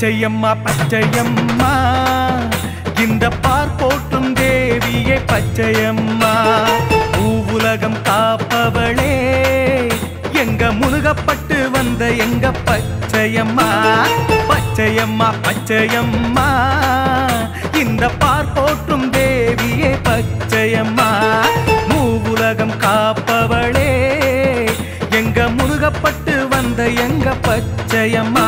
பச்சையம்மா பச்சையம்மா. இந்த பார் போட்டும் தேவியே பச்சையம்மா. பூவுலகம் காப்பவளே எங்க முழுகப்பட்டு வந்த எங்க பச்சையம்மா. பச்சையம்மா பச்சையம்மா. இந்த பார் போட்டும் தேவியே பச்சையம்மா. மூவுலகம் காப்பவளே எங்க முழுகப்பட்டு வந்த எங்க பச்சையம்மா.